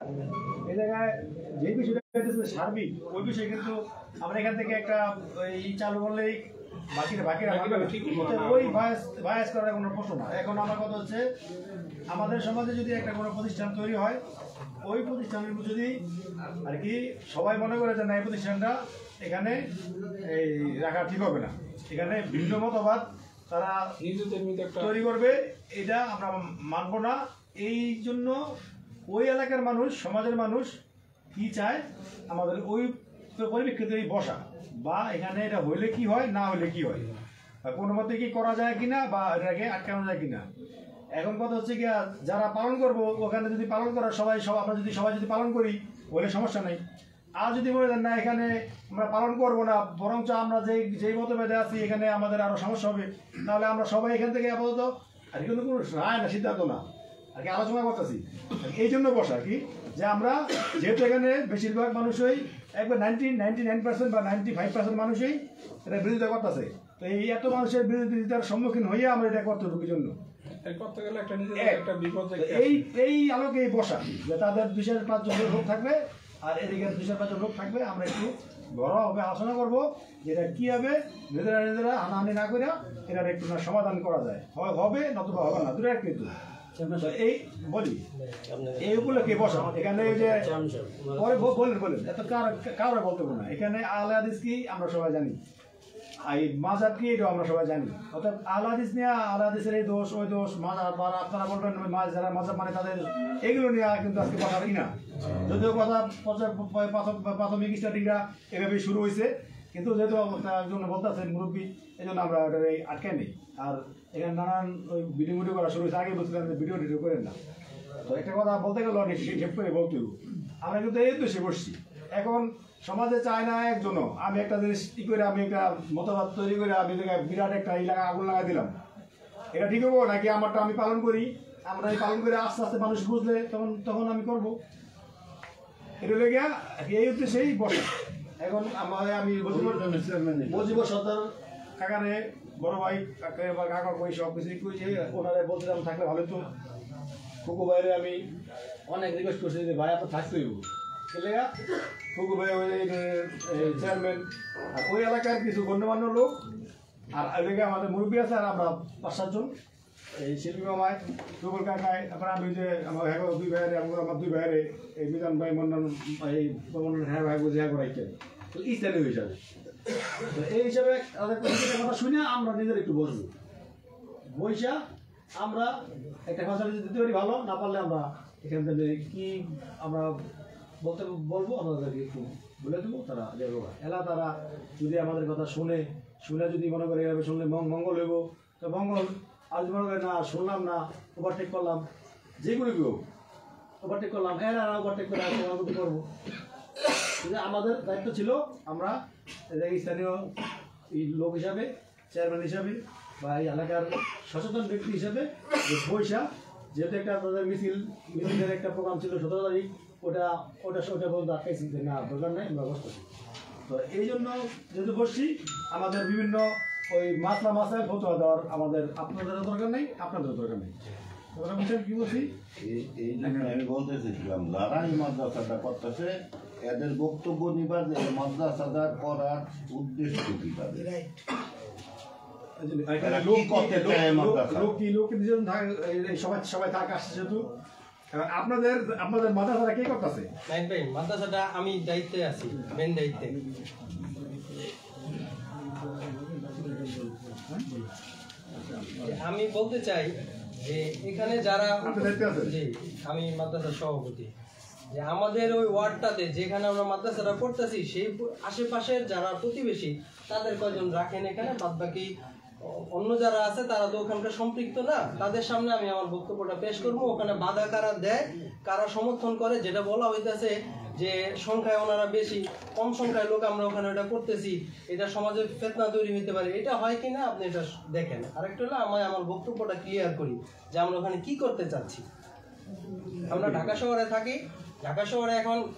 এই জায়গায় যে বিষয়টা সার্বিক ওই বিষয়ে কিন্তু আমরা এখান থেকে একটা এই চালু করলেই বাকিরা বাকিরা ওই ভয়েস ভয়েস করার কোনো প্রশ্ন না। এখন আমার কথা হচ্ছে আমাদের সমাজে যদি একটা কোনো প্রতিষ্ঠান তৈরি হয় ওই প্রতিষ্ঠানের যদি আর কি সবাই মনে করে যে না এই প্রতিষ্ঠানটা এখানে এই রাখা ঠিক হবে না। এখানে ভিন্ন মতবাদ তারা তৈরি করবে এটা আমরা মানব না। এই জন্য ওই এলাকার মানুষ, সমাজের মানুষ কি চায়? আমাদের ওই পরিপ্রেক্ষিতে বসা। বা এখানে এটা হইলে কি হয়, না হইলে কি হয়? কোনো মতে কি করা যায় কিনা বা এটাকে আটকানো যায় কিনা? এখন কথা হচ্ছে কি যারা পালন করব, ওখানে যদি পালন করা সবাই, সব আমরা যদি সবাই যদি পালন করি, বলে সমস্যা নেই। আর যদি বলে না, এখানে আমরা পালন করব না, বরঞ্চ আমরা যেই যেই মতভেদে আছি, এখানে আমাদের আরও সমস্যা হবে, তাহলে আমরা সবাই এখান থেকে আপাতত, আর কিন্তু কোনো রায় না, সিদ্ধান্ত না। আর কি আলোচনা করতেছি। এই জন্য বসা কি যে আমরা যেহেতু এখানে বেশিরভাগ মানুষই একবার নাইনটি নাইনটি নাইন পার্সেন্ট বা নাইনটি ফাইভ পার্সেন্ট মানুষই এটা বিরোধিতা করতেছে। তো এই এত মানুষের বিরোধিতার সম্মুখীন হয়ে আমরা এটা করতে হবে জন্য এই করতে গেলে একটা নিজেদের একটা বিপদ তো এই এই আলোকে এই বসা যে তাদের দুই চার পাঁচজন লোক থাকবে আর এদিকে দুই চার পাঁচজন লোক থাকবে আমরা একটু ঘরোয়াভাবে আলোচনা করব যে এটা কি হবে নিজেরা নিজেরা হানাহানি না করে এটা একটু না সমাধান করা যায়। হয় হবে নতুবা হবে না দুটো কিন্তু তো এই বলি এই উপলক্ষে বসা? এখানে যে পরে ব- বলেন বলেন। এত কার কারও বলতে পারব না। এখানে কি আমরা সবাই জানি। আর এই মাজাব কি আমরা সবাই জানি। অর্থাৎ নিয়ে এই দোষ ওই দোষ মাজাব বা আপনারা বলবেন মাছ যারা মাজাব মানে তাদের এগুলো নিয়ে কিন্তু আজকে কথা না। যদিও কথা প্রাথমিক স্টার্টিংটা এভাবেই শুরু হয়েছে। কিন্তু যেহেতু একজন বলতেছেন মুরব্বী এই জন্য আমরা এই আটকে নেই। আর এখানে নানান ওই ভিডিও ভিডিও করা শুরু হয়েছে। আগে বলছিলাম যে ভিডিও টিডিও করেন না। তো একটা কথা বলতে গেলে হিসেব করে বলতে। আমরা কিন্তু এই উদ্দেশ্যে বসছি। এখন সমাজে চায় না একজনও। আমি একটা জিনিস ই করে আমি একটা মতবাদ তৈরি করে আমি বিরাট একটা এলাকা আগুন লাগাই দিলাম। এটা ঠিক হব নাকি আমারটা আমি পালন করি? আমরা এই পালন করে আস্তে আস্তে মানুষ বুঝলে তখন তখন আমি করব। এটা লেগে এই উদ্দেশ্যেই বসে। এখন আমাদের আমি মজিব সর্দার কাকারে বড় ভাই বা কাকা কই সব কিছু কইছে ওনারে বলছিলাম থাকলে ভালো তো ফুকু ভাইরে আমি অনেক রিকোয়েস্ট করছি যে, ভাই, আপনার থাকতে হইব। এলাকা ফুকু ভাই ওই চেয়ারম্যান আর ওই এলাকার কিছু গণ্যমান্য লোক, আর এদিকে আমাদের মুরব্বী আছে, আর আমরা পাঁচ সাতজন এই শিল্পী মামায় রুবুল কাকায় তারপরে আমি যে, আমার হ্যাঁ দুই ভাইয়ের, আমার আমার দুই ভাইয়ের, এই মিজান ভাই মন্ডন এই মন্ডন হ্যাঁ ভাই, বুঝে হ্যাঁ করাইতে তো স্থানীয় হিসাবে এই হিসাবে কথা শুনে আমরা নিজের একটু বসবো। বৈশা আমরা একটা ফ্যাসিলিটি দিতে পারি ভালো, না পারলে আমরা এখান থেকে কি আমরা বলতে বলব, আমাদেরকে একটু বলে দেবো, তারা যাব এলা তারা যদি আমাদের কথা শুনে শুনে যদি মনে করে এভাবে শুনলে মঙ্গল হইব, তো মঙ্গল আর যদি মনে করে না, শুনলাম না ওভারটেক করলাম, যে কোনো কেউ ওভারটেক করলাম, এরা ওভারটেক করে আমরা অনুভূতি করব। আমাদের দায়িত্ব ছিল আমরা স্থানীয় লোক হিসাবে চেয়ারম্যান হিসাবে বা এই এলাকার সচেতন ব্যক্তি হিসাবে যে পয়সা, যেহেতু একটা তাদের মিছিল, মিছিলের একটা প্রোগ্রাম ছিল সতেরো তারিখ, ওটা ওটা ওটা পর্যন্ত আটকাইছি, যে না, দরকার নেই, আমরা বসতে তো এই জন্য যেহেতু বসছি, আমাদের বিভিন্ন ওই মাসলা মাসায় ফতোয়া দেওয়ার আমাদের আপনাদেরও দরকার নেই, আপনাদেরও দরকার নেই। আমি বলতে চাইছিলাম যারা এই মাদ্রাসাটা করতেছে এদের বক্তব্য নিবার যে এই করার উদ্দেশ্য কি তাদের? সবাই সবাই থাক আসছে যেহেতু আপনাদের আপনাদের মাদ্রাসাটা কে করতেছে? ভাই মাদ্রাসাটা আমি দায়িত্বে আছি মেন দায়িত্বে। আমি বলতে চাই যে এখানে যারা আপনি দায়িত্বে আছেন? জি আমি মাদ্রাসার সভাপতি। যে আমাদের ওই ওয়ার্ডটাতে যেখানে আমরা মাদ্রাসাটা করতেছি সেই আশেপাশের যারা প্রতিবেশী, তাদের কয়জন রাখেন এখানে? বাদ বাকি অন্য যারা আছে, তারা তো ওখানকার সম্পৃক্ত না। তাদের সামনে আমি আমার বক্তব্যটা পেশ করব। ওখানে বাধা কারা দেয়, কারা সমর্থন করে? যেটা বলা হইতেছে যে সংখ্যায় ওনারা বেশি, কম সংখ্যায় লোক আমরা ওখানে ওটা করতেছি। এটা সমাজে ফেতনা তৈরি হইতে পারে। এটা হয় কি না আপনি এটা দেখেন। আরেকটা হলো, আমি আমার বক্তব্যটা ক্লিয়ার করি যে আমরা ওখানে কি করতে চাচ্ছি। আমরা ঢাকা শহরে থাকি ঢাকা শহরে এখন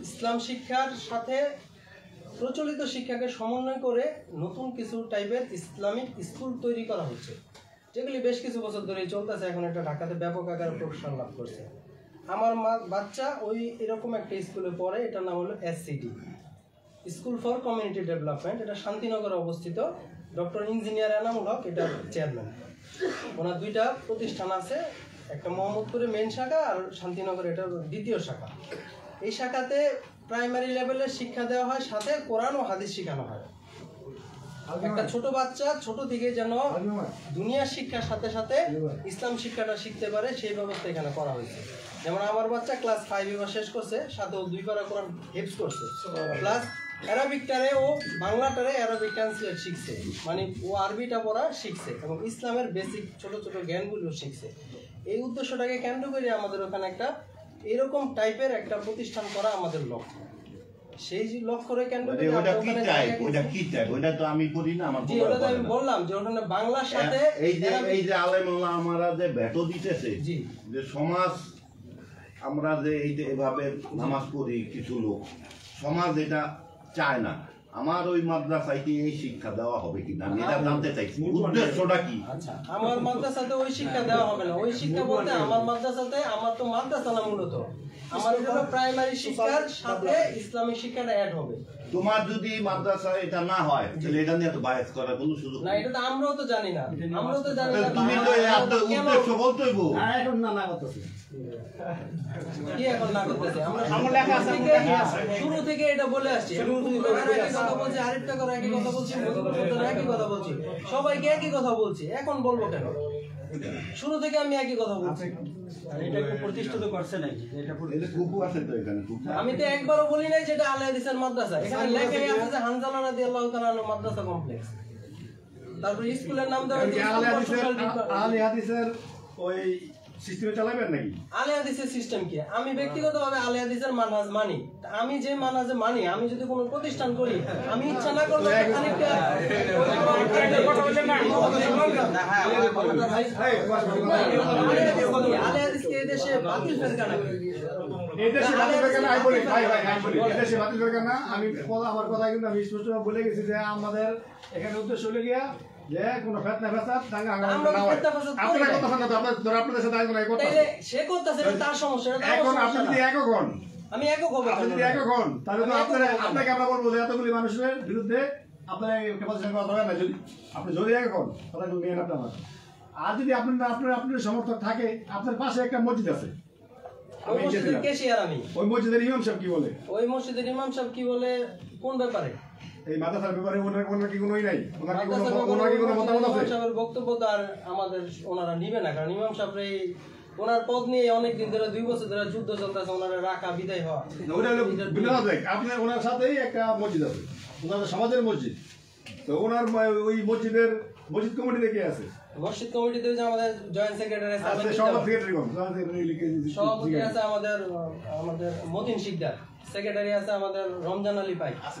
ইসলাম শিক্ষার সাথে প্রচলিত শিক্ষাকে সমন্বয় করে নতুন কিছু টাইপের ইসলামিক স্কুল তৈরি করা হচ্ছে, যেগুলি বেশ কিছু বছর ধরে চলতেছে। এখন এটা ঢাকাতে ব্যাপক আকারে প্রসার লাভ করছে। আমার মা- বাচ্চা ওই এরকম একটা স্কুলে পড়ে, এটার নাম হলো SCD school for community development. এটা শান্তিনগরে অবস্থিত। ডক্টর ইঞ্জিনিয়ার এনামুল হক, এটার চেয়ারম্যান। ওনার দুইটা প্রতিষ্ঠান আছে একটা মোহাম্মদপুরে মেন শাখা আর শান্তিনগর এটার দ্বিতীয় শাখা। এই শাখাতে প্রাইমারি লেভেলের শিক্ষা দেওয়া হয়, সাথে কোরআন ও হাদিস শেখানো হয়। একটা ছোট বাচ্চা ছোট থেকে যেন দুনিয়ার শিক্ষার সাথে সাথে ইসলাম শিক্ষাটা শিখতে পারে, সেই ব্যবস্থা এখানে করা হয়েছে। যেমন আমার বাচ্চা ক্লাস ফাইভ এবার শেষ করছে, সাথে ও দুই পারা কোরআন হেপস করছে। প্লাস অ্যারাবিকটারে ও বাংলাটারে অ্যারাবিক ট্রান্সলেট শিখছে। মানে ও আরবিটা পড়া শিখছে এবং ইসলামের বেসিক ছোট ছোট জ্ঞানগুলো শিখছে। এই উদ্দেশ্যটাকে কেন্দ্র করে আমাদের ওখানে একটা এরকম টাইপের একটা প্রতিষ্ঠান করা আমাদের লক্ষ্য। সেই যে লক্ষ্যরে কেন্দ্র মানে করে ওটা আমরা কি ওখানে ওটা কি চাই? ওটা তো আমি করি না আমার ওটা তো আমি বললাম যে ওখানে বাংলার সাথে এই যে এই যে আলেমুল্লাহ আমরা যে ভেটো দিতেছে যে সমাজ আমরা যে এই যে এভাবে নামাজ পড়ি কিছু লোক সমাজ এটা চায় না। আমার ওই মাদ্রাসায় কি এই শিক্ষা দেওয়া হবে কিনা আমি এটা জানতে চাইছি। উদ্দেশ্যটা কি? আচ্ছা আমার মাদ্রাসাতে ওই শিক্ষা দেওয়া হবে না। ওই শিক্ষা বলতে আমার মাদ্রাসাতে আমার তো মাদ্রাসা না মূলত। আমার এটা হলো প্রাইমারি শিক্ষার সাথে ইসলামিক শিক্ষাটা অ্যাড হবে। তোমার যদি মাদ্রাসা এটা না হয় তাহলে এটা নিয়ে তো বায়াস করার কোনো সুযোগ না এটা তো আমরাও তো জানি না। আমরাও তো জানি না। তুমি তো কেন উদ্দেশ্য বলতে হইব এখন না না করতেছে কি এখন না করতেছে? আমরা শুরু থেকে- এটা বলে আসছি। শুরু থেকে একই কথা বলছি আরেকটা করে একই কথা বলছি একই কথা বলছি। সবাইকে একই কথা বলছি। এখন বলব কেন? শুরু থেকে আমি একই কথা বলছি। এটা কি প্রতিষ্ঠিত করছে নাকি? এটা এটা কুকু আছে তো এখানে আমি তো একবারও বলি নাই যেটা আলে হাদিসের মাদ্রাসা। এখানে লেখাই আছে যে হানজালা তাআলা আনহু মাদ্রাসা কমপ্লেক্স। তারপর স্কুলের নাম দেওয়া হয়েছে আলে স্কুল ফর হাদিসের আলে হাদিসের ওই সিস্টেমে চালাবেন নাকি? আলে হাদিসের সিস্টেম কি? আমি ব্যক্তিগতভাবে আলে হাদিসের মানহাজ মানি। আমি যে মানহাজে মানি আমি যদি কোনো প্রতিষ্ঠান করি আমি ইচ্ছা না করলে খানিকটা আলে হাদিসকে এই বাতিল ফেরকা নাকি এই বাতিল করে কেন? আমি বলি, ভাই, ভাই, আমি বলি, এই বাতিল করে না? আমি কথা- আমার কথা কিন্তু আমি স্পষ্ট বলে গেছি যে আমাদের এখানে উদ্দেশ্য হলো গিয়া আমি একক হব যদি একক হন তাহলে তো? আপনাকে আমরা বলব যে এতগুলি মানুষের বিরুদ্ধে আপনার ক্যাপাসিটি করা দরকার যদি আপনি যদি একক হন তাহলে আপনার আর যদি আপনার আপনার আপনার সমর্থক থাকে আপনার পাশে একটা মসজিদ আছে। ওই মসজিদের ইমাম সাহেব কি বলে? ওই মসজিদের ইমাম সাহেব কি বলে? কোন ব্যাপারে? এই মাদ্রাসার ব্যাপারে ওনার ওনার কি কোনো ই নাই? ওনার কি কোনো ওনার কি কোনো মতামত আছে? সাহেবের বক্তব্য তো আর আমাদের ওনারা নিবে না কারণ ইমাম সাহেব ওনার পদ নিয়ে অনেক দিন ধরে দুই বছর ধরে যুদ্ধ চলতেছে ওনারা রাখা বিদায় হওয়া। ওটা হলো আপনার ওনার সাথেই একটা মসজিদ আছে ওনার সমাজের মসজিদ। তো ওনার ওই মসজিদের মসজিদ কমিটিতে কে আছে? মসজিদ কমিটিতে যে আমাদের জয়েন্ট সেক্রেটারি আছে সেক্রেটারি সভাপতি আছে আমাদের আমাদের মতিন শিকদার সেক্রেটারি আছে আমাদের রমজান আলী পাই। আছে,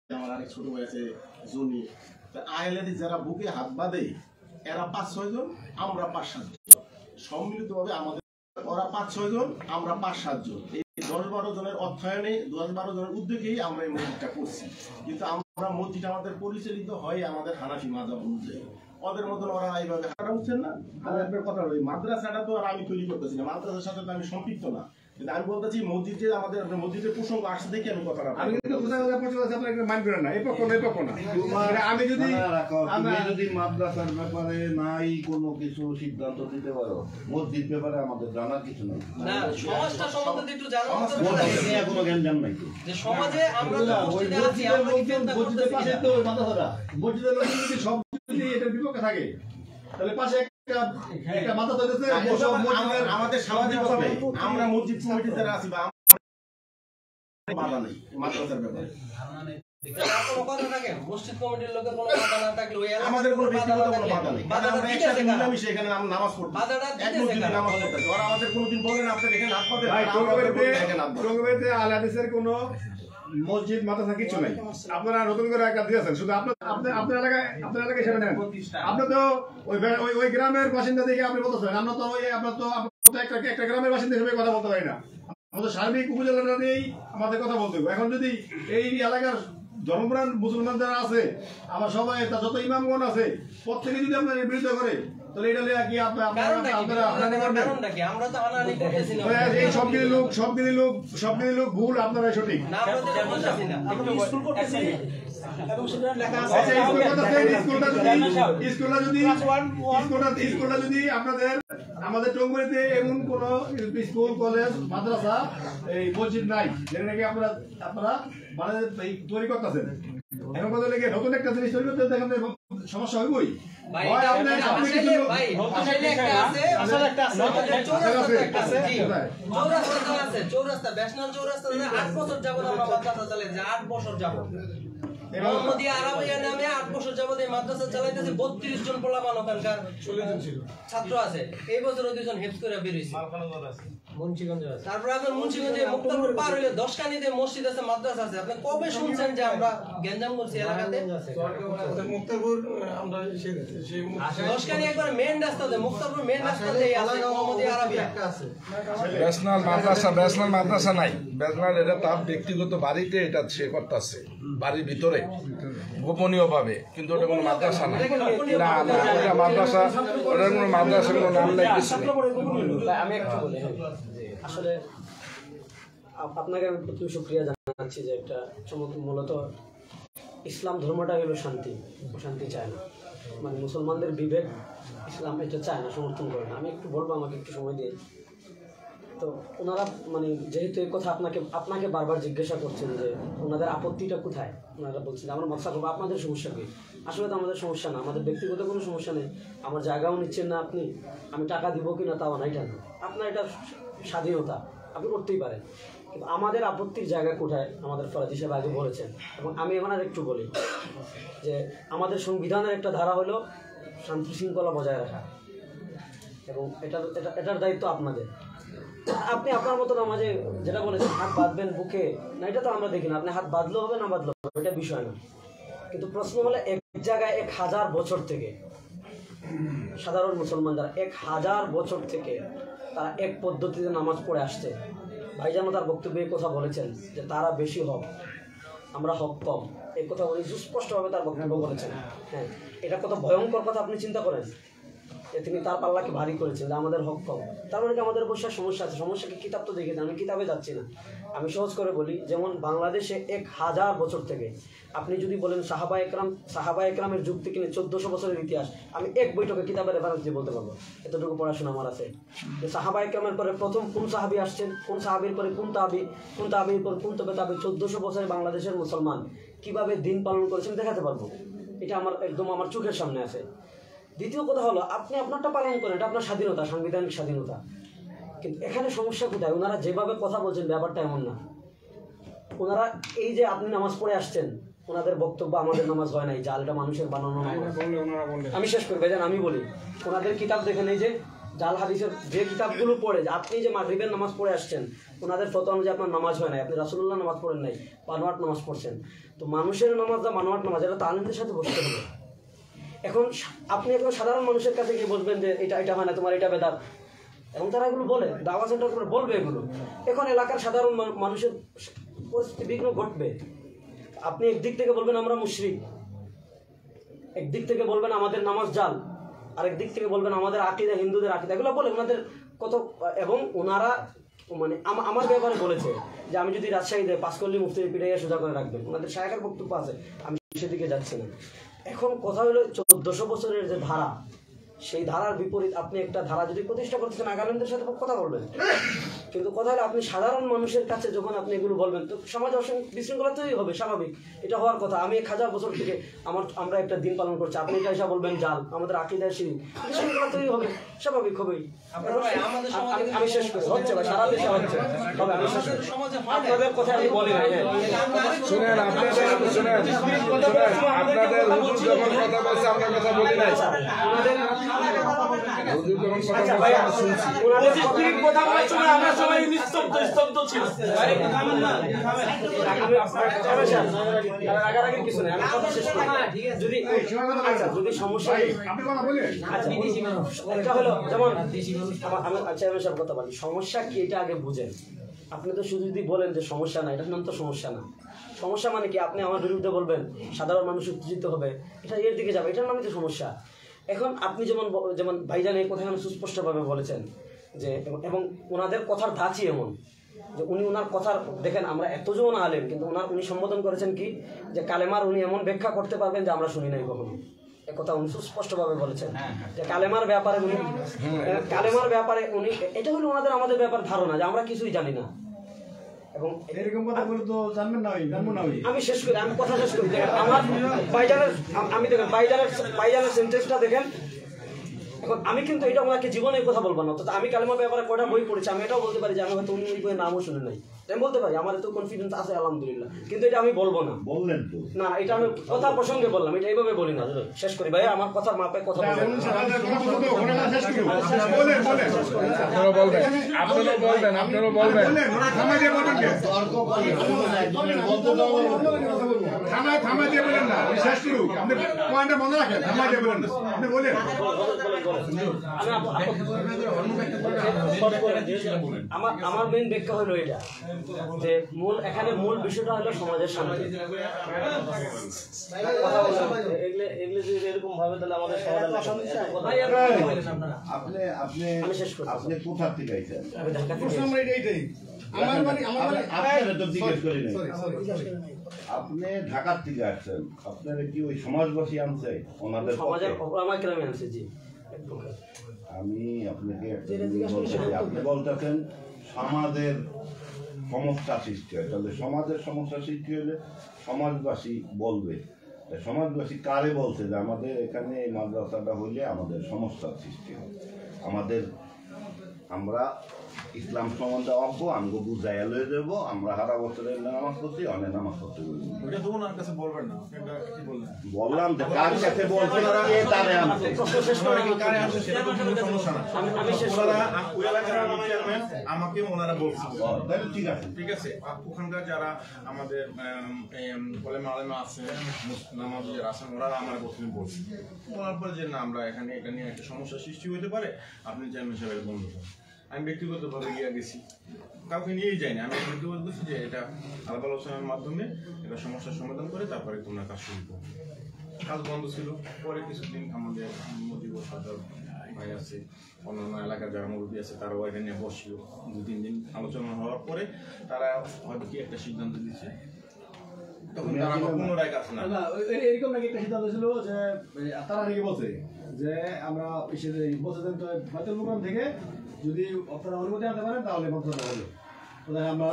আমার ছোট ভাই আছে, জনি। যারা বুকে হাত বাঁধে, এরা পাঁচ, ছয় জন, আমরা পাঁচ, সাত জন। সম্মিলিতভাবে আমাদের ওরা পাঁচ, ছয় জন, আমরা পাঁচ, সাত জন। এই দশ বারো জনের অর্থায়নে দশ বারো জনের উদ্যোগেই আমরা এই করছি। কিন্তু আমরা মসজিদ আমাদের পরিচালিত হয় আমাদের হানাফি মাজাব অনুযায়ী। ওদের মতন ওরা এইভাবে হাঁটা উঠছেন না। কথা ওই মাদ্রাসাটা তো আর আমি তৈরি করতেছি না। মাদ্রাসার সাথে তো আমি সম্পৃক্ত না। কিন্তু আমি বলতেছি মসজিদে আমাদের মসজিদের প্রসঙ্গ আসছে দেখে আমি কথাটা আমি কিন্তু কোথায় কোথায় পৌঁছে গেছি আপনারা মাইন্ড করেন না। এই পক্ষ না এই পক্ষ না। মানে আমি যদি তুমি যদি মাদ্রাসার ব্যাপারে নাই কোনো কিছু সিদ্ধান্ত দিতে পারো মসজিদ ব্যাপারে আমাদের জানার কিছু নেই। না সমাজটা সম্বন্ধে একটু জানার মসজিদ নিয়ে কোনো জ্ঞান জান নাই যে সমাজে আমরা তো আছি আমরা কি লোকজন ফেতনা মসজিদের পাশে তো ওই মসজিদের লোকজন যদি সব যদি এটার বিপক্ষে থাকে তাহলে পাশে আমার- আমাদের সামাজিকভাবে আমরা মসজিদ কমিটি যারা আছি বা বাধা নেই মাদ্রাসার ব্যাপারে তাহলে আর কোনো কথা থাকে মসজিদ কমিটির লোকের কোনো কথা না থাকলে ওই এলাকার আমাদের কোনো ব্যক্তিগত কোনো বাধা নেই। আমরা একসাথে মিলামিশে এখানে নামাজ পড়তে? নামাজ পড়তে ওরা আমাদের কোনোদিন বলে আপনার এখানে হাত পাতে কোনো মসজিদ, মাদ্রাসা কিছু নাই। আপনারা নতুন করে একটা দিয়েছেন শুধু আপনার আপনার এলাকায় আপনার এলাকায় হিসাবে নেন। আপনি তো ওই ওই গ্রামের বাসিন্দা দেখে আপনি বলতেছেন, আমরা তো ওই আপনার তো একটা একটা গ্রামের বাসিন্দা হিসেবে কথা বলতে পারি না। আমাদের সার্বিক উপজেলাটা নিয়েই আমাদের কথা বলতে হবে। এখন যদি এই এলাকার ধর্মপ্রাণ মুসলমান যারা আছে, আমার সবাই যত ইমামগণ আছে, প্রত্যেকে যদি আপনার বিরোধিতা করে তাহলে এটা নিয়ে কি আপনারা কি? আপনারা হানাহানি করবেন? কারণটা কি? আমরা তো হানাহানি করতেছি এই সবগুলি লোক সবগুলি লোক সবগুলি লোক ভুল আপনারা সঠিক। না, আমরা তো বলতেছি না। স্কুল করতেছি। এবং সেটা লেখা আছে। আচ্ছা স্কুল করতেছেন স্কুলটা যদি স্কুলটা যদি স্কুলটা স্কুলটা যদি আপনাদের আমাদের টঙ্গুরিতে এমন কোন স্কুল কলেজ মাদ্রাসা এই মসজিদ নাই যেটা নাকি আপনারা আপনারা মানে এই তৈরি করতেছেন। এখন কথা লেগে নতুন একটা জিনিস তৈরি করতে দেখেন সমস্যা হইবই? চৌরাস্তা আছে, চৌরাস্তা, আট বছর যাব আমরা মাদ্রাসা যে আট বছর যাবত। এবার- মোহাম্মদিয়া আরাবিয়া নামে আট বছর যাবত এই মাদ্রাসা চালাইতেছে, 32 জন পোলাপান ওখানকার ছাত্র আছে। এই বছর দুজন হেফজ করে বেরিয়েছে। তারপরে আপনার মুন্সিগঞ্জে মুক্তারপুর পার হইলে দশকানিতে মসজিদ আছে মাদ্রাসা আছে। আপনি কবে শুনছেন যে আমরা গ্যাঞ্জাম করছি এলাকাতে? মুক্তারপুর আমরা সেই সেই দশকানি একবার মেন রাস্তাতে মুক্তারপুর মেন রাস্তাতে আছে মোহাম্মদিয়া আরাবিয়া। ব্যাসনাল মাদ্রাসা ব্যাসনাল মাদ্রাসা নাই। এটা তার ব্যক্তিগত বাড়িতে এটা সে করতেছে। বাড়ির ভিতরে গোপনীয় ভাবে কিন্তু ওটা কোনো মাদ্রাসা না। না না ওটা মাদ্রাসা ওটার কোনো মাদ্রাসা কোনো নাম নাই কিছু আমি একটু বলি হ্যাঁ। আসলে আপনাকে আমি প্রথমে সুক্রিয়া জানাচ্ছি যে একটা মূলত ইসলাম ধর্মটা হলো শান্তি। শান্তি চায় না। মানে মুসলমানদের বিবেক ইসলাম এটা চায় না সমর্থন করে না। আমি একটু বলব আমাকে একটু সময় দিয়ে তো ওনারা মানে যেহেতু এই কথা আপনাকে আপনাকে বারবার জিজ্ঞাসা করছেন যে ওনাদের আপত্তিটা কোথায়? ওনারা বলছেন আমরা মশা করব আপনাদের সমস্যা কি? আসলে তো আমাদের সমস্যা না, আমাদের ব্যক্তিগত কোনো সমস্যা নেই। আমার জায়গাও নিচ্ছেন না আপনি, আমি টাকা দিব কি না তাও না এটা না আপনার এটা স্বাধীনতা, আপনি করতেই পারেন। কিন্তু আমাদের আপত্তির জায়গা কোথায়? আমাদের ফরাজি সাহেব আগে বলেছেন। এবং আমি এখন আর একটু বলি যে, আমাদের সংবিধানের একটা ধারা হলো শান্তি শৃঙ্খলা বজায় রাখা। এবং এটার এটা, এটার দায়িত্ব আপনাদের। আপনি আপনার মতো নামাজে যেটা বলেছেন, হাত বাঁধবেন বুকে, না, এটা তো আমরা দেখি না। আপনি হাত বাঁধলেও হবে, না বাঁধলেও হবে, এটা বিষয় না। কিন্তু প্রশ্ন হলো, এক জায়গায় এক হাজার বছর থেকে সাধারণ মুসলমান যারা এক হাজার বছর থেকে তারা এক পদ্ধতিতে নামাজ পড়ে আসছে ভাইজানও তার বক্তব্যে কথা বলেছেন যে তারা বেশি হক, আমরা হক কম। এই কথা উনি সুস্পষ্টভাবে তার বক্তব্য বলেছেন। হ্যাঁ এটা কত ভয়ঙ্কর কথা আপনি চিন্তা করেন। তিনি তার পাল্লাকে ভারী করেছেন, যে আমাদের হক কম। তার মানে কি আমাদের অবশ্যই সমস্যা আছে? সমস্যা কি? কিতাব তো দেখেছি, আমি কিতাবে যাচ্ছি না। আমি সহজ করে বলি, যেমন বাংলাদেশে এক হাজার বছর থেকে আপনি যদি বলেন সাহাবা একরাম, সাহাবা একরামের যুগ থেকে চোদ্দশো বছরের ইতিহাস, আমি এক বৈঠকে কিতাবের রেফারেন্স দিয়ে বলতে পারব। এতটুকু পড়াশোনা আমার আছে। যে সাহাবা একরামের পরে প্রথম কোন সাহাবি আসছেন? কোন সাহাবির পরে কোন তাহাবি কোন তাহাবির পর কোন তবে তাবি? চোদ্দশো বছরে বাংলাদেশের মুসলমান কীভাবে দিন পালন করেছেন দেখাতে পারব? এটা আমার একদম আমার চোখের সামনে আছে। দ্বিতীয় কথা হলো আপনি আপনারটা পালন করেন এটা আপনার স্বাধীনতা সাংবিধানিক স্বাধীনতা। কিন্তু এখানে সমস্যা কোথায়? ওনারা যেভাবে কথা বলছেন ব্যাপারটা এমন না। ওনারা এই যে আপনি নামাজ পড়ে আসছেন ওনাদের বক্তব্য আমাদের নামাজ হয় নাই জালটা মানুষের বানানো আমি শেষ করব যেন আমি বলি ওনাদের কিতাব দেখে নেই যে জাল হাদিসের যে কিতাবগুলো পড়ে যে আপনি যে মাগরিবের নামাজ পড়ে আসছেন ওনাদের ফটো অনুযায়ী আপনার নামাজ হয় নাই। আপনি রাসুল্লাহ নামাজ পড়েন নাই বানোয়াট নামাজ পড়ছেন। তো মানুষের নামাজ বা বানোয়াট নামাজ এটা তালিমদের সাথে বসতে হবে এখন আপনি এখন সাধারণ মানুষের কাছে গিয়ে বলবেন যে এটা এটা হয় না, তোমার এটা বেদাত। এবং তারা এগুলো বলে, দাওয়া সেন্টার করে বলবে এগুলো। এখন এলাকার সাধারণ মানুষের পরিস্থিতি বিঘ্ন ঘটবে। আপনি একদিক থেকে বলবেন আমরা মুশরিক। একদিক থেকে বলবেন আমাদের নামাজ জাল। আরেক দিক থেকে বলবেন আমাদের আকিদা, হিন্দুদের আকিদা। এগুলো বলে, ওনাদের কত এবং ওনারা মানে আম- আমার ব্যাপারে বলেছে যে আমি যদি রাজশাহীতে পাঁচকল্লি মুফতির পিঠাইয়া সোজা করে রাখবেন ওনাদের সাহেবের বক্তব্য আছে, আমি সেদিকে যাচ্ছি না। এখন কথা হলো চোদ্দশো বছরের যে ধারা সেই ধারার বিপরীত আপনি একটা ধারা যদি প্রতিষ্ঠা করতে চান নাগাল্যান্ডের সাথে কথা বলবেন। কিন্তু কথা হলো আপনি সাধারণ মানুষের কাছে যখন আপনি এগুলো বলবেন তো সমাজ বিশৃঙ্খলা তৈরি হবে স্বাভাবিক। এটা হওয়ার কথা। আমি এক হাজার বছর থেকে আমার আমরা একটা দিন পালন করছি। আপনি এটা এসে বলবেন জাল। আমাদের আকিদায় সিঁড়ি বিশৃঙ্খলা তৈরি হবে। স্বাভাবিক হবেই। আপনারা আমাদের সমাজে আমি- শেষ করি। হচ্ছে ভাই সারা দেশে হচ্ছে। হবে আমি শেষ করি। সমাজে না। আপনাদের কথা আমি বলি না হ্যাঁ। শুনেন আপনাদের শুনেন আপনাদের কথা বলছে আমরা কথা বলি নাই আমাদের হুজুর যখন কথা আচ্ছা বলছে ভাইয়া, আমরা সবাই নিস্তব্ধ স্তব্ধ ছিল করি। যদি আচ্ছা যদি সমস্যা আচ্ছা হলো যেমন আমি আচ্ছা আমি সব কথা বলি। সমস্যা কি এটা আগে বুঝেন। আপনি তো শুধু যদি বলেন যে সমস্যা না এটার নাম তো সমস্যা না। সমস্যা মানে কি? আপনি আমার বিরুদ্ধে বলবেন সাধারণ মানুষ উত্তেজিত হবে। এটা এর দিকে যাবে এটার নামই তো সমস্যা। এখন আপনি যেমন যেমন ভাইজান এই কথা সুস্পষ্টভাবে বলেছেন যে এবং- ওনাদের কথার ধাঁচই এমন যে উনি ওনার কথার দেখেন আমরা এতজন আলেম কিন্তু ওনার উনি সম্বোধন করেছেন কি? যে কালেমার উনি এমন ব্যাখ্যা করতে পারবেন যে আমরা শুনি নাই কখনো। কথা উনি সুস্পষ্টভাবে বলেছেন। যে কালেমার ব্যাপারে উনি কালেমার ব্যাপারে উনি এটা হলো ওনাদের আমাদের ব্যাপার ধারণা যে আমরা কিছুই জানি না। এবং এরকম কথা বলে তো জানবেন না ওই জানব না ওই। আমি শেষ করি আমি কথা শেষ করি। দেখেন আমার বাইজানের আমি দেখেন বাইজানের বাইজানের সেন্টেন্সটা দেখেন। এখন আমি কিন্তু এটা ওনাকে জীবনে এই কথা বলব না। তো আমি কালেমার ব্যাপারে কয়টা বই পড়েছি আমি এটাও বলতে পারি যে আমি হয়তো উনি ওই বইয়ের নামও শুনে নাই। আমি বলতে পারি আমার এত কনফিডেন্স আছে আলহামদুলিল্লাহ। কিন্তু এটা আমি বলব না। বললেন তো। না এটা আমি কথার প্রসঙ্গে বললাম এটা এইভাবে বলি না। শেষ করি। ভাই আমার কথার মাপে কথা বলবেন বলেন বলেন। আপনারা বলবেন আপনারা বলবেন আপনারা বলবেন ওরা থামাই দিয়ে বলেন না আমি শেষ করুক। আপনি পয়েন্টটা মনে রাখেন থামাই দিয়ে বলেন না। আপনি বলেন। আমার আমার মেইন ব্যাখ্যা হলো এটা যে মূল এখানে মূল বিষয়টা হলো সমাজের শান্তি। এগুলো যদি এরকম ভাবে তাহলে আমাদের? আপনি আপনি আপনি কোথা থেকে আইছেন? আমি ঢাকা থেকে আমরা এটাই এটাই আমার মানে আমার মানে আপনারা তো জিজ্ঞেস করি নাই সরি সরি আপনি ঢাকার থেকে আসছেন। আপনারা কি ওই সমাজবাসী আনছে? ওনাদের সমাজের আমার গ্রামে আনছে জি। আমি আপনাকে আপনি বলতেছেন সমাজের সমস্যা সৃষ্টি হয়। তাহলে সমাজের সমস্যা সৃষ্টি হলে সমাজবাসী বলবে। সমাজবাসী কারে বলছে? যে আমাদের এখানে এই মাদ্রাসাটা হইলে আমাদের সমস্যার সৃষ্টি হয়। আমাদের আমরা ইসলাম সম্বন্ধে অজ্ঞ আমগো বুঝাইয়া লয়ে দেবো আমরা হারা বছরের নামাজ পড়ছি অনেক নামাজ পড়তে বলি। ওইটা তো ওনার কাছে বলবেন না আপনি এটা কি বললেন বললাম যে কার কাছে বলছে কে তারে আনছে? ওনারা ওনারা আমাকে ওনারা বলছে। ঠিক আছে ঠিক আছে। ওখানকার যারা আমাদের কলেমা আলেমা আছে নামাজ যারা আছেন ওরা আমার প্রথমে বলছে। বলার পরে যে না আমরা এখানে এটা নিয়ে একটা সমস্যা সৃষ্টি হতে পারে আপনি চেয়ারম্যান সাহেবের বন্ধ আমি ব্যক্তিগতভাবে গিয়ে গেছি। কাউকে নিয়েই যাইনি। আমি ব্যক্তিগত বলছি যে এটা আলাপ আলোচনার মাধ্যমে এটা সমস্যার সমাধান করে তারপরে তোমরা কাজ শুরু করো কাজ বন্ধ ছিল। পরে কিছুদিন আমাদের মুজিবুর সরকার ভাই আছে অন্যান্য এলাকার যারা মুরব্বী আছে তারাও এটা নিয়ে বসছিল দু তিন দিন আলোচনা হওয়ার পরে তারা হয়তো কি একটা সিদ্ধান্ত দিচ্ছে তখন তারা পুনরায় কাজ না। এরকম নাকি একটা সিদ্ধান্ত ছিল যে এ, তারা নাকি বলছে যে আমরা বাতিল প্রোগ্রাম থেকে যদি আপনারা অনুমতি আনতে পারেন তাহলে মন্ত্রণালয় হবে। আমরা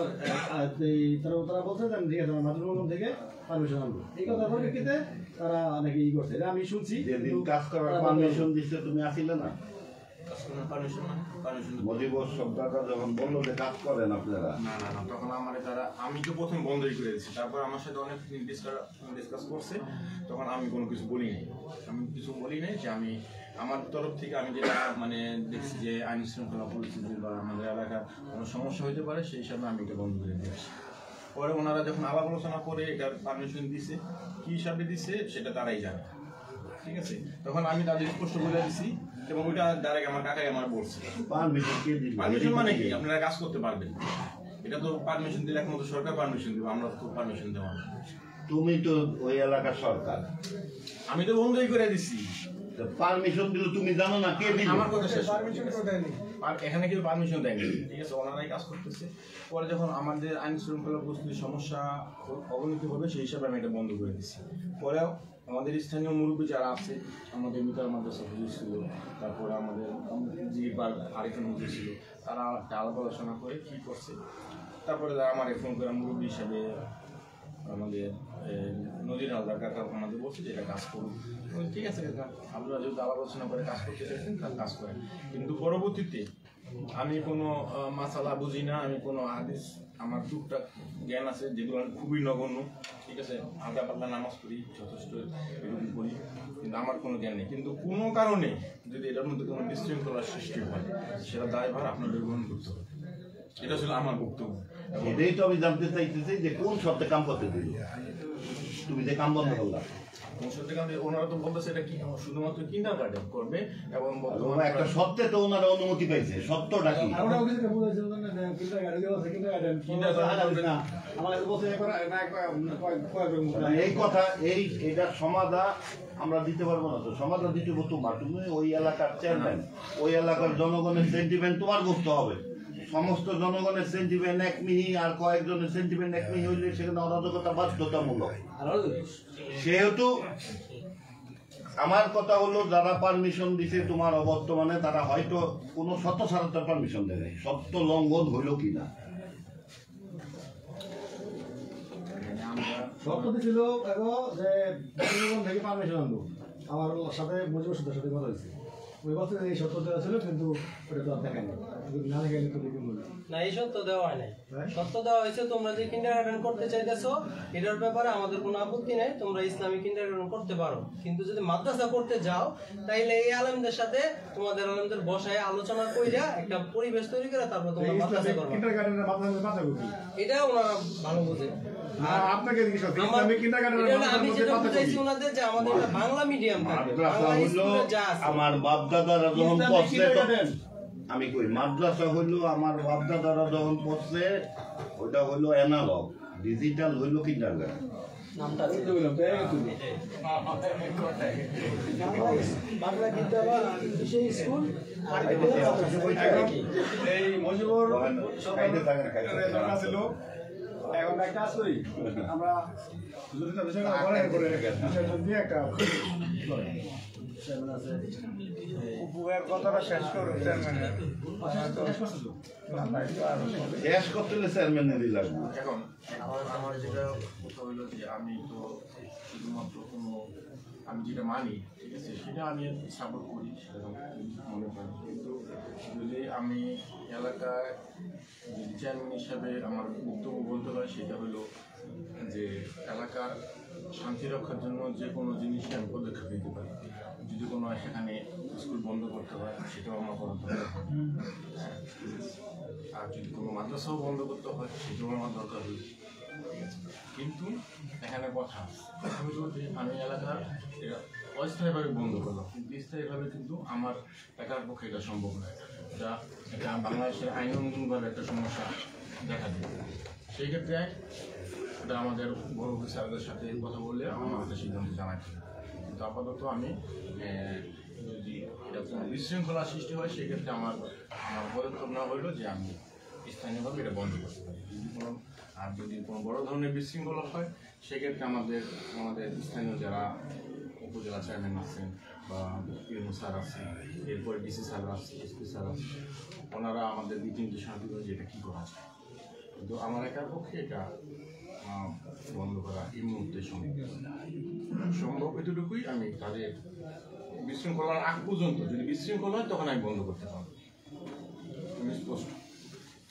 তারা বলছে যে ঠিক আছে আমরা প্রোগ্রাম থেকে পারমিশন আনব। এই কথার পরিপ্রেক্ষিতে তারা নাকি ই করছে। এটা আমি শুনছি কাজ করার পারমিশন দিচ্ছে তুমি আসিলে না। মজিবর সরকারটা যখন বলল যে কাজ করেন আপনারা। না না না তখন আমার তারা আমি তো প্রথম বন্ধই করে দিয়েছি। তারপর আমার সাথে অনেক ডিসকাস করছে। তখন আমি কোনো কিছু বলি নাই। আমি কিছু বলি নাই যে আমি আমার তরফ থেকে আমি যেটা মানে দেখছি যে আইন শৃঙ্খলা পরিস্থিতি বা আমাদের এলাকার কোনো সমস্যা হতে পারে সেই হিসাবে আমি এটা বন্ধ করে দিয়েছি। পরে ওনারা যখন আলাপ আলোচনা করে এটার পারমিশন দিছে কি হিসাবে দিছে সেটা তারাই জানে। ঠিক আছে? তখন আমি তাদের স্পষ্ট বলে দিছি এবং ওইটা ডাইরেক্ট আমার কাকাই আমার বলছে। পারমিশন কে দিল পারমিশন মানে কি? আপনারা কাজ করতে পারবেন। এটা তো পারমিশন দিলে একমাত্র সরকার পারমিশন দেবে আমরা তো পারমিশন দেবো না। তুমি তো ওই এলাকার সরকার। আমি তো বন্ধই করে দিছি। পারমিশন দিল তুমি জানো না কে দিল আমার কথা শেষ পারমিশন তো দেয়নি আর এখানে কিন্তু পারমিশন দেয়নি। ঠিক আছে ওনারাই কাজ করতেছে। পরে যখন আমাদের আইন শৃঙ্খলা পরিস্থিতির সমস্যা অবনতি হবে সেই হিসাবে আমি এটা বন্ধ করে দিচ্ছি পরেও আমাদের স্থানীয় মুরব্বী যারা আছে, আমাদের মিতার মাদ্রাসা হুজুর ছিল, তারপরে আমাদের জিবার আরেকজন হুজুর ছিল, তারা আলাপ আলোচনা করে কি করছে। তারপরে আমার ফোন করে, মুরব্বী হিসাবে আমাদের নদীর হালদার কাকা আমাদের বলছে যে, এটা কাজ করুন। ঠিক আছে কাকা, আপনারা যদি আলাপ আলোচনা করে কাজ করতে চাইছেন তার কাজ করেন। কিন্তু পরবর্তীতে আমি কোনো মাসালা বুঝি না, আমি কোনো হাদিস আমার টুকটাক জ্ঞান আছে, যেগুলো আমি খুবই নগণ্য, ঠিক আছে? হালকা পাল্লা নামাজ পড়ি, যথেষ্ট এরকম করি, কিন্তু আমার কোনো জ্ঞান নেই। কিন্তু কোনো কারণে যদি এটার মধ্যে কোনো বিশৃঙ্খলার সৃষ্টি হয়, সেটা দায়ভার আপনাদের গ্রহণ করতে হবে। এটা ছিল আমার বক্তব্য। এটাই তো আমি জানতে চাইতেছি যে কোন শর্তে কাম করতে তুমি যে কাম বন্ধ করলা। সত্যি কথা ওনারা তো বলতেছে এটা কি শুধুমাত্র কিন্ডার গার্ডেন করবে এবং বর্তমানে একটা সত্ত্বে তো ওনারা অনুমতি সত্যটা কি? আমরা ওকে যেটা বুঝাইছিল না কিন্ডার গার্ডেন আছে কিন্ডার গার্ডেন কিন্ডার গার্ডেন না। আমার কাছে বলছে একবার না কয় কয় মানে এই কথা এই সমাধান আমরা দিতে পারব না তো সমাধান দিতে হবে তোমার। তুমি ওই এলাকার চেয়ারম্যান ওই এলাকার জনগণের সেন্টিমেন্ট তোমার বুঝতে হবে। সমস্ত জনগণের সেন্টিমেন্ট এক মিহি আর কয়েকজনের সেন্টিমেন্ট এক মিহি হইলে সেখানে অরাজকতা বাধ্যতামূলক। সেহেতু আমার কথা হলো, যারা পারমিশন দিছে তোমার অবর্তমানে, তারা হয়তো কোনো সত্য ছাড়াতে পারমিশন দেয় নাই। সত্য লঙ্ঘন হইল শর্ত দিছিল যে পারমিশন আমার সাথে মুজিবুর সাথে সাথে কথা হয়েছে ওই বছর এই শর্ত দেওয়া ছিল কিন্তু ওটা তো আর না দেখায়নি তো দেখে বলব না এই সত্য দেওয়া হয় নাই? দেওয়া হয়েছে তোমরা যে কিন্ডারগার্টেন করতে চাইতেছো এটার ব্যাপারে আমাদের কোনো আপত্তি নাই তোমরা ইসলামিক কিন্ডারগার্টেন করতে পারো। কিন্তু যদি মাদ্রাসা করতে যাও তাইলে এই আলেমদের সাথে তোমাদের আলেমদের বসায় আলোচনা কইরা একটা পরিবেশ তৈরি করে তারপর তোমরা মাদ্রাসা করবে। কিন্ডার গার্ডেনের মাধ্যমে পার্থক্য কি এটা ওনারা ভালো বোঝে। আর আপনাকে জিজ্ঞেস করছি আমার- ইসলামিক কিন্ডার এটা হলো আমি যেটা বুঝাইছি ওনাদের যে আমাদের বাংলা মিডিয়াম মাদ্রাসা বাংলা বাপদাদারা যখন পড়ছে আমি কই মাদ্রাসা হইল আমার বাপদাদারা যখন পড়ছে ওটা হইল অ্যানালগ ডিজিটাল হইল আর এখন এক কাজ করি। আমরা একটা কথাটা শেষ করুন শেষ করতে হলে চেয়ারম্যানেরই লাগবে। এখন আমার আমার যেটা কথা হলো যে আমি তো শুধুমাত্র কোনো আমি যেটা মানি ঠিক আছে সেটা আমি সাপোর্ট করি সেটা মনে করি কিন্তু যদি আমি এলাকায় যদি চেয়ারম্যান হিসাবে আমার বক্তব্য বলতে হয় সেটা হলো যে এলাকার শান্তি রক্ষার জন্য যে কোনো জিনিসই আমি পদক্ষেপ নিতে পারি। যদি কোনো সেখানে স্কুল বন্ধ করতে হয় সেটাও আমার দরকার হ্যাঁ, আর যদি কোনো মাদ্রাসাও বন্ধ করতে হয় সেটাও আমার দরকার আছে? কিন্তু এখানে কথা কথা হলো আমি এলাকার অস্থায়ীভাবে বন্ধ করলাম কিন্তু স্থায়ীভাবে কিন্তু আমার একার পক্ষে এটা সম্ভব নয়। এটা এটা বাংলাদেশের আইন অনুগুণভাবে একটা সমস্যা দেখা দেবে। সেই ক্ষেত্রে এটা আমাদের বড় অফিসারদের সাথে কথা বললে আমার একটা সিদ্ধান্ত জানাতে কিন্তু আপাতত আমি যদি এটা কোনো বিশৃঙ্খলা সৃষ্টি হয়, সেক্ষেত্রে আমার আমার পদক্ষেপ না হইল যে আমি স্থানীয়ভাবে এটা বন্ধ করতে পারি। আর যদি কোনো বড় ধরনের বিশৃঙ্খলা হয়, সেক্ষেত্রে আমাদের আমাদের স্থানীয় যারা উপজেলা চেয়ারম্যান আছেন বা ইউনো স্যার আছে এরপরে ডিসি স্যার আছে, এসপি স্যার আছে, ওনারা আমাদের তিনটে সাহায্য করে যে এটা কী করা যায়। কিন্তু আমার একার পক্ষে এটা বন্ধ করা এই মুহূর্তে সম্ভব সম্ভব এতটুকুই আমি তাদের বিশৃঙ্খলার আগ পর্যন্ত যদি বিশৃঙ্খলা হয় তখন আমি বন্ধ করতে পারব। স্পষ্ট।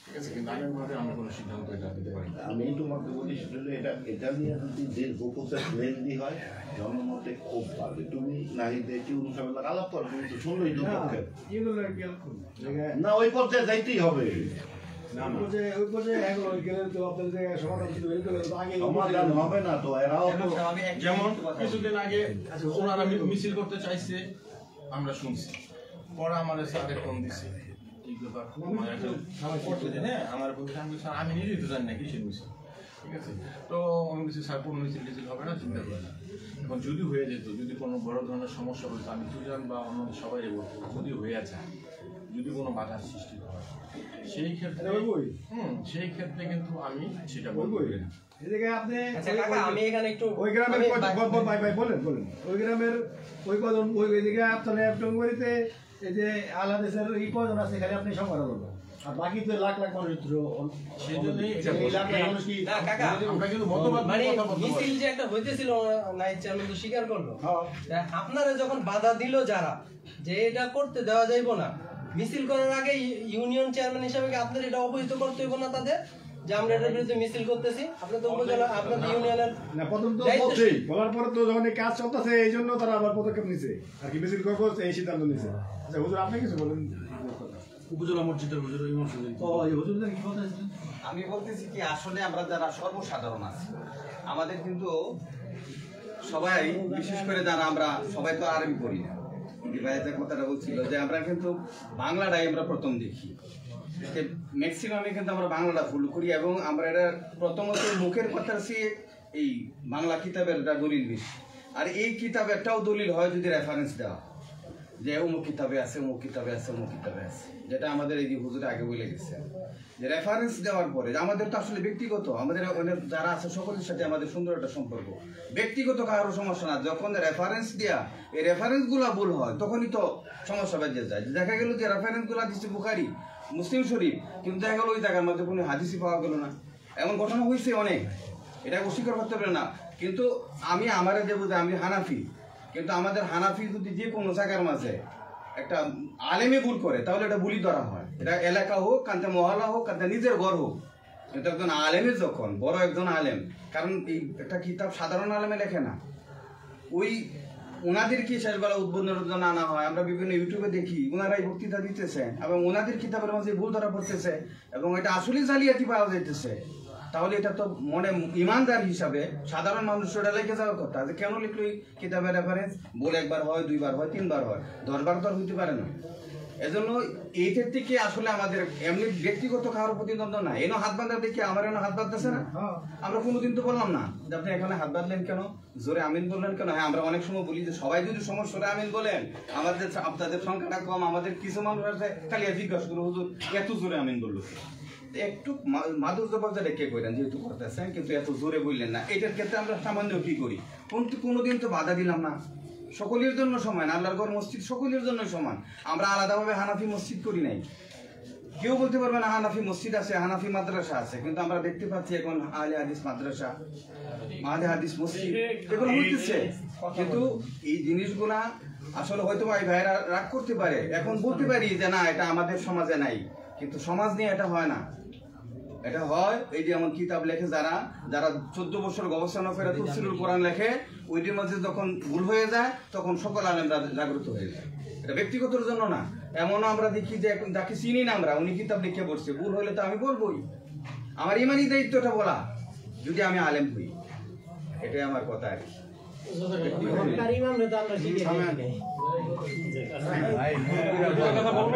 ঠিক আছে কিন্তু আইনভাবে আমি কোনো সিদ্ধান্ত এটা দিতে পারি না। আমি তোমাকে বলি সেটা এটা এটা নিয়ে যদি দীর্ঘ প্রসেস লেন্দি হয় জনমতে খুব পাবে তুমি কি অনুসরণ আলাপ করো তুমি তো শুনলোই দুপক্ষের এগুলো কি আলাপ না ওই পর্যায়ে যাইতেই হবে। সমাধান হবে না তো এরাও যেমন কিছুদিন আগে ওনারা মিছিল করতে চাইছে আমরা শুনছি। পরে আমার স্যারে ফোন দিছে। হ্যাঁ আমি স্যার আমি নিজেই তো জানি না কিসের মিছিল? ঠিক আছে? তো কিছু স্যার কোনো মিছিল টিছিল হবে না চিন্তা করে না। এখন যদি হয়ে যেত যদি কোনো বড় ধরনের সমস্যা হতো আমি দুজন বা অন্য সবাই বলব যদি হয়ে যায় যদি কোনো বাধার সৃষ্টি হয়। সেই ক্ষেত্রে হুম সেই ক্ষেত্রে কিন্তু আমি সেটা বলব? না। এদিকে আপনি আচ্ছা কাকা আমি এখানে একটু ওই গ্রামের আমি- কত- বল- বল- ভাই ভাই বলেন বলেন। ওই গ্রামের ওই কজন ওই ওইদিকে আপনার টঙ্গরিতে এই যে আল্লাহ এই কজন আছে খালি আপনি সংখ্যা বলবেন বাকি তো লাখ লাখ মানুষ তো সেই জন্যই এটা এই লাখ লাখ মানুষ কি না কাকা আমরা কিন্তু মতবাদ মানে নিয়ে কথা বলতে পারি মিছিল যে একটা হইতেছিল তো স্বীকার করল। হ্যাঁ। আপনারা যখন বাধা দিল যারা যে এটা করতে দেওয়া যাইব না মিছিল করার আগে ইউনিয়ন চেয়ারম্যান হিসাবে কি আপনার এটা অবহিত করতে হইব না তাদের? যে আমরা এটার বিরুদ্ধে মিছিল করতেছি। আপনি তো উপজেলা আপনার ইউনিয়নের না প্রথম তো বলছেই বলার পরে তো যখন কাজ চলতেছে এই জন্য তারা আবার পদক্ষেপ নিছে। আর কি মিছিল করব এই সিদ্ধান্ত নিছে। আচ্ছা হুজুর আপনি কিছু বলেন? উপজেলা মসজিদের হুজুর ইমাম ও এই হুজুর কি বলতেছিলেন আমি বলতেছি কি আসলে আমরা যারা সর্বসাধারণ আছি আমাদের কিন্তু সবাই বিশেষ করে যারা আমরা সবাই তো আরবি করি না। যে ভাই যে কথাটা বলছিল যে আমরা কিন্তু বাংলাটাই আমরা প্রথম দেখি ম্যাক্সিমামে কিন্তু আমরা বাংলাটা ভুল করি এবং আমরা এটা প্রথমত মুখের কথা এই বাংলা কিতাবের দলিল বেশি আর এই কিতাবেরটাও দলিল হয় যদি রেফারেন্স দেওয়া হয়। যে অমুক কিতাবে আছে অমুক কিতাবে আছে অমুক কিতাবে আছে। যেটা আমাদের এই হুজুর আগে বলে গেছে। যে রেফারেন্স দেওয়ার পরে আমাদের তো আসলে ব্যক্তিগত, আমাদের অনেক যারা আছে সকলের সাথে আমাদের সুন্দর একটা সম্পর্ক। ব্যক্তিগত কারও সমস্যা না, যখন রেফারেন্স দেয়া, এই রেফারেন্সগুলা ভুল হয়, তখনই তো সমস্যা বেজে যায়। দেখা গেল যে রেফারেন্সগুলা দিচ্ছে বুখারি, মুসলিম শরীফ, কিন্তু দেখা গেল ওই জায়গার মধ্যে কোনো হাদিসই পাওয়া গেল না। এমন ঘটনা হয়েছে অনেক। এটা অস্বীকার করতে পারে না। কিন্তু আমি আমারে যে বুঝে আমি হানাফি। কিন্তু আমাদের হানাফি যদি যে কোনো জায়গার মাঝে একটা আলেমে ভুল করে, তাহলে এটা ভুলই ধরা হয়। এটা এলাকা হোক কান্তে মহল্লা হোক কান্তে নিজের ঘর হোক। কিন্তু একজন আলেমের যখন, বড় একজন আলেম, কারণ এই একটা কিতাব সাধারণ আলেমে লেখে না। ওই ওনাদেরকে শেষবেলা উদ্বোধনের জন্য আনা হয়? আমরা বিভিন্ন ইউটিউবে দেখি, ওনারাই বক্তৃতা দিতেছে এবং ওনাদের কিতাবের মাঝে ভুল ধরা পড়তেছে এবং এটা আসলেই জালিয়াতি পাওয়া যাইতেছে। তাহলে এটা তো মনে ইমানদার হিসাবে সাধারণ মানুষ ওটা লেগে যাওয়ার কথা যে কেন লিখলো এই কিতাবের রেফারেন্স বলে একবার হয় দুইবার হয় তিনবার হয় দশবার তো আর হইতে পারে না। এজন্য এইটার থেকে আসলে আমাদের এমনি ব্যক্তিগত কারোর প্রতিদ্বন্দ্ব না। এনো হাত বাঁধা দেখি আমার এনো হাত বাঁধতেছে না। আমরা কোনোদিন তো বললাম না যে আপনি এখানে হাত বাঁধলেন কেন? জোরে আমিন বললেন কেন? হ্যাঁ আমরা অনেক সময় বলি যে সবাই যদি সমস্যা আমিন বলেন আমাদের আপনাদের সংখ্যাটা কম আমাদের কিছু মানুষ আছে খালি জিজ্ঞাসা করে হুজুর এত জোরে আমিন বলল কে? একটু মাদুর জবাবটা রেখে করেন যেহেতু করতেছেন, কিন্তু এত জোরে বললেন না। এটার ক্ষেত্রে আমরা সামান্য কি করি? কোনোদিন তো বাধা দিলাম না। সকলের জন্য সমান, আল্লাহর ঘর মসজিদ সকলের জন্য সমান। আমরা আলাদাভাবে হানাফি মসজিদ করি নাই। কেউ বলতে পারবে না হানাফি মসজিদ আছে, হানাফি মাদ্রাসা আছে, কিন্তু আমরা দেখতে পাচ্ছি এখন আলে হাদিস মাদ্রাসা আলে হাদিস মসজিদ, এগুলো হইতেছে। কিন্তু এই জিনিসগুলা আসলে হয়তো ভাই ভাইরা রাগ করতে পারে। এখন বলতে পারি যে না, এটা আমাদের সমাজে নাই। কিন্তু সমাজ নিয়ে এটা হয় না। এটা হয় এই যে এমন কিতাব লেখে যারা যারা চোদ্দ বছর গবেষণা করে তফসিলুল কোরআন লেখে ওইটির মধ্যে যখন ভুল হয়ে যায় তখন সকল আলেমরা জাগ্রত হয়ে যায় এটা ব্যক্তিগতর জন্য না এমনও আমরা দেখি যে এখন যাকে চিনি না আমরা উনি কিতাব লিখে পড়ছে ভুল হলে তো আমি বলবোই আমার ইমানি দায়িত্বটা বলা যদি আমি আলেম হই এটাই আমার কথা আর কি কথা বলব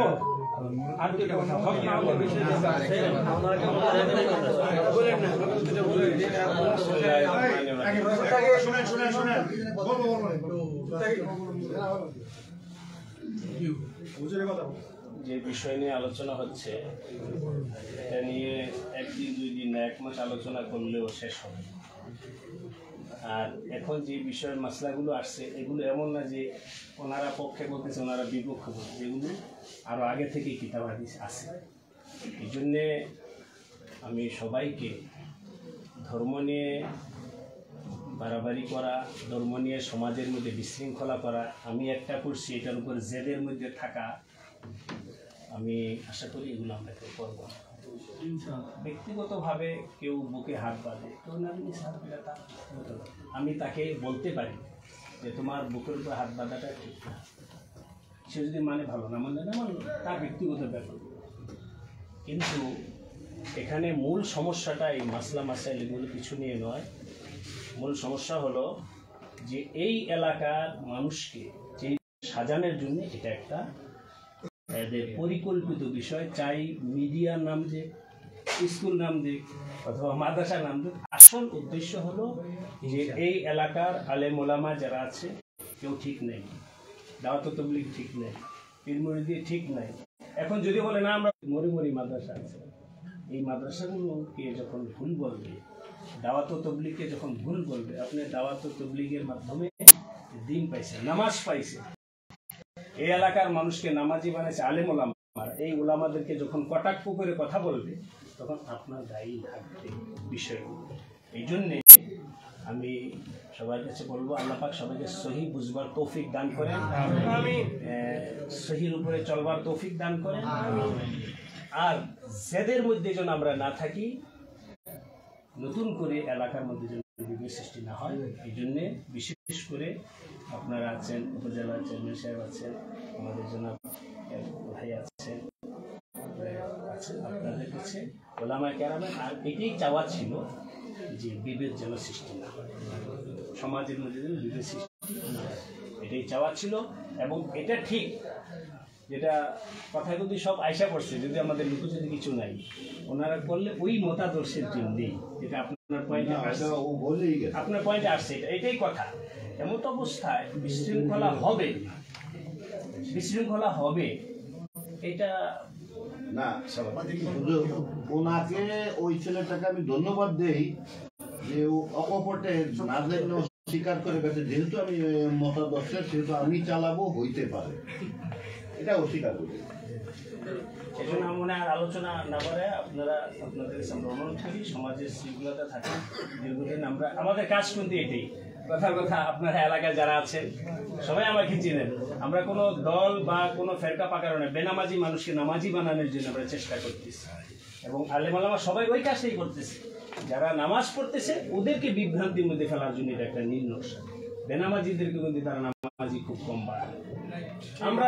যে বিষয় নিয়ে আলোচনা হচ্ছে, এটা নিয়ে একদিন, দুই দিন এক মাস আলোচনা করলেও শেষ হবে না। আর এখন যে বিষয়ের মশলাগুলো আসছে, এগুলো এমন না যে ওনারা পক্ষে বলতেছে, ওনারা বিপক্ষে বলতেছে, এগুলো আরও আগে থেকেই কিতাব হাদিস আছে। এই জন্যে আমি সবাইকে ধর্ম নিয়ে বাড়াবাড়ি করা, ধর্ম নিয়ে সমাজের মধ্যে বিশৃঙ্খলা করা, আমি একটা করছি, এটার উপর জেদের মধ্যে থাকা, আমি আশা করি এগুলো আমরা কেউ করব না। ব্যক্তিগতভাবে কেউ বুকে হাত বাঁধে হতে পারে। আমি তাকে বলতে পারি যে তোমার বুকের উপর হাত বাঁধাটা ঠিক না। সে যদি মানে ভালো না মানে না মানলো তার ব্যক্তিগত ব্যাপার। কিন্তু এখানে মূল সমস্যাটা এই মাসলা মাসাইল এগুলো কিছু নিয়ে নয়। মূল সমস্যা হলো যে এই এলাকার মানুষকে যে সাজানোর জন্য এটা একটা পরিকল্পিত বিষয়। চাই মিডিয়ার নাম যে স্কুল নাম দিক অথবা মাদ্রাসা নাম দিক আসল উদ্দেশ্য হলো যে এই এলাকার আলেম ওলামা যারা আছে কেউ ঠিক নেই। দাওয়াত তবলিগ ঠিক নেই। পীরমুরিদি ঠিক নাই। এখন যদি বলে না আমরা মরি মরি মাদ্রাসা আছে। এই মাদ্রাসাগুলোকে যখন ভুল বলবে দাওয়াত তবলিগকে যখন ভুল বলবে আপনি দাওয়াত তবলিগের মাধ্যমে দিন পাইছে নামাজ পাইছে এই এলাকার মানুষকে নামাজি বানাইছে আলেম ওলামা। এই ওলামাদেরকে যখন কটাক্ষ করে কথা বলবে তখন আপনার দায়ী থাকবে বিষয়গুলো এই জন্যে আমি সবার কাছে বলব আল্লাহ পাক সবাইকে সহি বুঝবার তৌফিক দান করেন। সহির উপরে চলবার তৌফিক দান করেন। আর জেদের মধ্যে যেন আমরা না থাকি নতুন করে এলাকার মধ্যে যেন বিভেদ সৃষ্টি না হয় এই জন্যে বিশেষ করে আপনারা আছেন উপজেলা চেয়ারম্যান সাহেব আছেন আমাদের এক ভাই আছেন আপনাদের কাছে ওলামায় কেরামে আর এটাই চাওয়া ছিল যে বিভেদ যেন সৃষ্টি না হয়। সমাজের মধ্যে যেন বিভেদ সৃষ্টি না হয়। এটাই চাওয়া ছিল এবং এটা ঠিক। যেটা কথা যদি সব আয়সা করছে যদি আমাদের লোক যদি কিছু নাই। ওনারা করলে ওই মতাদর্শের জন্যই যেটা আপনার পয়েন্টে আপনার পয়েন্টে আসছে এটা এটাই কথা। এমন তো অবস্থায় বিশৃঙ্খলা হবে। বিশৃঙ্খলা হবে। এটা না ওনাকে ওই ছেলেটাকে আমি ধন্যবাদ দেই যে ও অকপটে না জেনে ও স্বীকার করে গেছে। যেহেতু আমি এ, মতাদর্শের সেহেতু আমি চালাবো হইতে পারে। এটা অস্বীকার করি। মনে হয় আর আলোচনা না করে আপনারা আপনাদের আমরা অনুরোধ করি সমাজের শৃঙ্খলতা থাকে দীর্ঘদিন আমরা আমাদের কাজ কিন্তু এটাই। কথার কথা, আপনার এলাকায় যারা আছেন সবাই আমাকে চিনেন। আমরা কোনো দল বা কোনো ফেরকা পাকার না বেনামাজি মানুষকে নামাজি বানানোর জন্য আমরা চেষ্টা করতেছি। এবং আলেম আলামা সবাই ওই কাজটাই করতেছে। যারা নামাজ পড়তেছে, ওদেরকে বিভ্রান্তির মধ্যে ফেলার জন্য এটা একটা নির্নকশা বেনামাজিদেরকে কিন্তু তারা নামাজি খুব কম বাড়ায় আমরা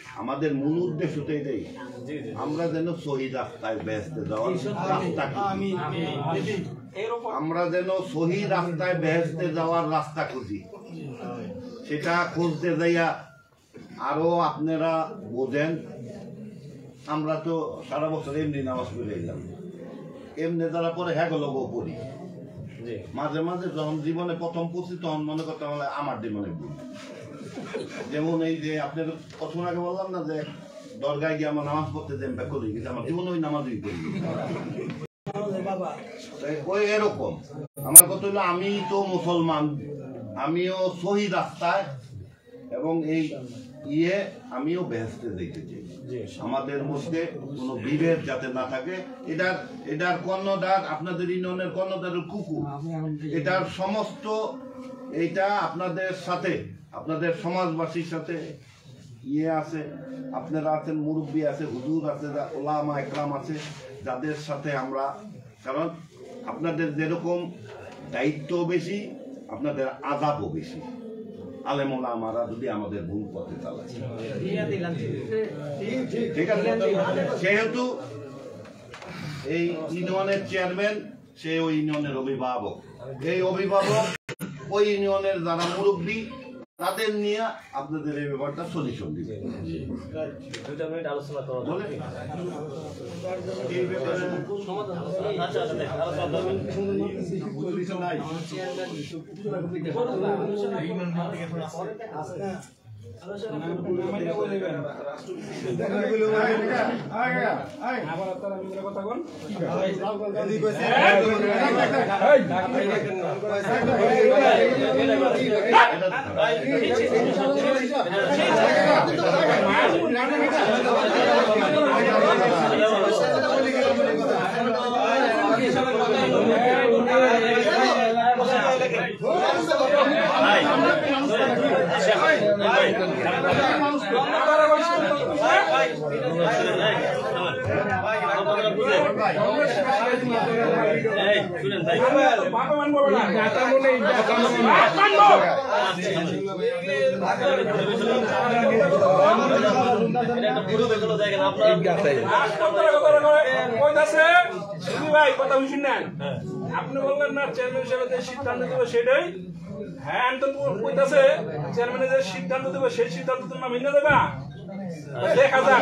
আমাদের মূল উদ্দেশ্য তো এটাই। আমরা যেন শহীদ রাস্তায় বেহেস্তে যাওয়ার রাস্তা। আমরা যেন শহীদ রাস্তায় বেহেস্তে যাওয়ার রাস্তা খুঁজি। সেটা খুঁজতে যাইয়া আরও আপনারা বোঝেন। আমরা তো সারা বছর এমনি নামাজ পড়ে এলাম। এমনি যারা পরে হ্যাঁ লোক পড়ি। মাঝে মাঝে যখন জীবনে প্রথম পড়ছি তখন মনে করতে হলে আমার জীবনে ভুল। যেমন এই যে আপনার প্রথম আগে বললাম না যে দরগায় গিয়ে আমার নামাজ পড়তে যে ব্যাক করে গেছে আমার জীবনে ওই নামাজই তাই ওই এরকম। আমার কথা হলো আমি তো মুসলমান আমিও সহি রাস্তায় এবং এই ইয়ে আমিও বেহেস্তে দেখতে চাই। আমাদের মধ্যে কোনো বিভেদ যাতে না থাকে। এটার এটার কর্ণধার আপনাদের ইউনিয়নের কর্ণধারের কুকুর। এটার সমস্ত এটা আপনাদের সাথে আপনাদের সমাজবাসীর সাথে ইয়ে আছে, আপনারা আছেন মুরব্বী আছে, হুজুর আছে ওলামা একরাম আছে, যাদের সাথে আমরা, কারণ আপনাদের যেরকম দায়িত্ব বেশি, আপনাদের আজাবও বেশি। আলেমোলা আমারা যদি আমাদের ভুল পথে আছে? সেহেতু এই ইউনিয়নের চেয়ারম্যান, সে ওই ইউনিয়নের অভিভাবক। এই অভিভাবক, ওই ইউনিয়নের যারা মুরব্বী তাদের নিয়ে আপনাদের এই ব্যাপারটা সলিউশন দিবে। দুটা মিনিট আলোচনা করা বলে এই ব্যাপারে আচ্ছা আচ্ছা দেখ, আলোচনা করবেন। এই, শুনেন বাবা মানবো না গাতা মনে এই গাতা মনে মানবো এই গাতাই কইতাছে সুনি ভাই কথা বুঝুন না সিদ্ধান্ত দেবে সেটাই হ্যাঁ তো কইতাছে চেয়ারম্যানের যে সিদ্ধান্ত দেবে সেই সিদ্ধান্ত তোমরা দেখা যাক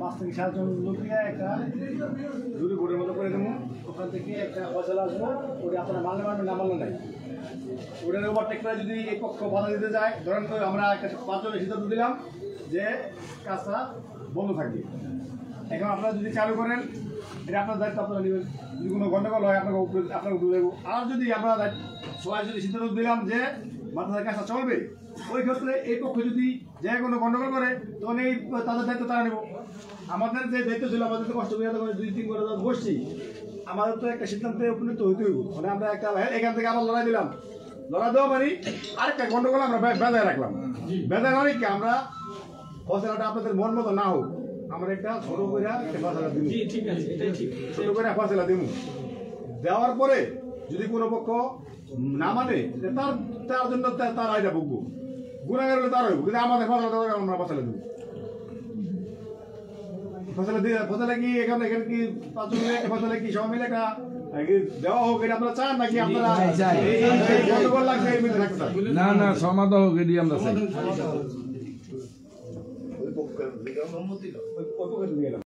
পাঁচ থেকে সাতজন লোক নিয়ে একটা জুরি বোর্ডের মতো করে দেবো ওখান থেকে একটা ফসল আসব। ওটা আপনারা মানলে মানবেন, না মানলে নাই। ওটার ওভারটেক করে যদি এই পক্ষ বাধা দিতে যায় ধরেন তো আমরা একটা পাঁচজনের সিদ্ধান্ত দিলাম যে কাজটা বন্ধ থাকবে। এখন আপনারা যদি চালু করেন, এটা আপনার দায়িত্ব, আপনারা নেবেন। যদি কোনো গন্ডগোল হয়, আপনাকে আপনাকে উপরে দেবো। আর যদি আমরা সবাই যদি সিদ্ধান্ত দিলাম যে মাথার কাজটা চলবে ওই ক্ষেত্রে এই পক্ষ যদি যে কোনো গন্ডগোল করে তখন এই তাদের দায়িত্ব তারা নেব। আমাদের যে দায়িত্ব ছিল আমাদের তো কষ্ট করে দুই তিন করে বসছি আমাদের তো একটা সিদ্ধান্তে উপনীত হইতে হইব। মানে আমরা একটা এখান থেকে আবার লড়াই দিলাম। লড়াই দেওয়া মানে আরেকটা গন্ডগোল আমরা বেজায় রাখলাম। বেজায় মানে কি আমরা ফসলাটা আপনাদের মন মতো না হোক আমরা একটা ছোট করে একটা ফসলা দিব ছোট করে ফসলা দিব দেওয়ার পরে যদি কোনো পক্ষ না মানে তার তার জন্য তার আইডা ভুগবো। গুণাগার হলে তার হইব কিন্তু আমাদের ফসলা আমরা ফসলা দিব। ফসলা দিয়ে ফসলা কি এখানে এখানে কি পাঁচজন মিলে একটা ফসলা কি সবাই মিলে না না সমাধা হোক এটি আমরা চাই।